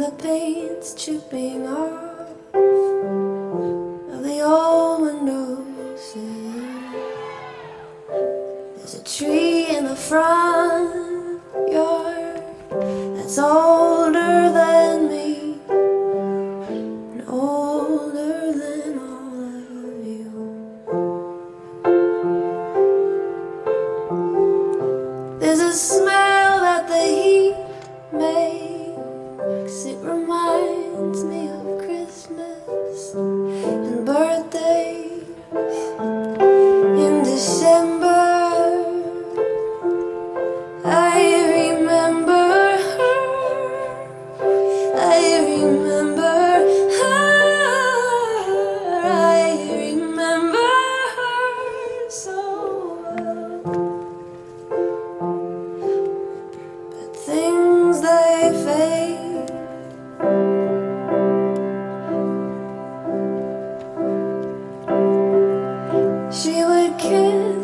the paint's chipping off of the old windowsill. There's a tree in the front yard that's older than me and older than all of you. There's a smell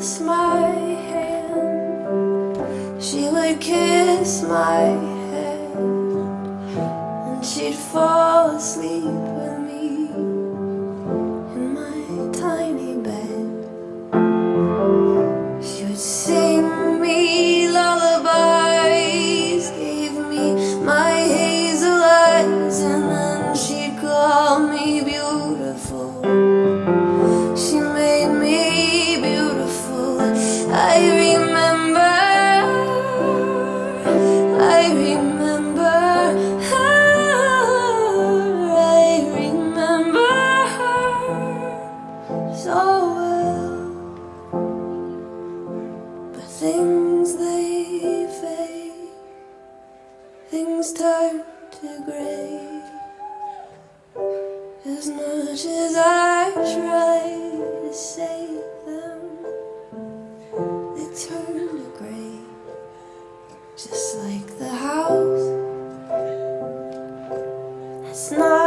kiss my hand. She would kiss my head. And she'd fall asleep with me in my tiny bed. She would sing things they fade, things turn to gray. As much as I try to save them, they turn to gray. Just like the house that's not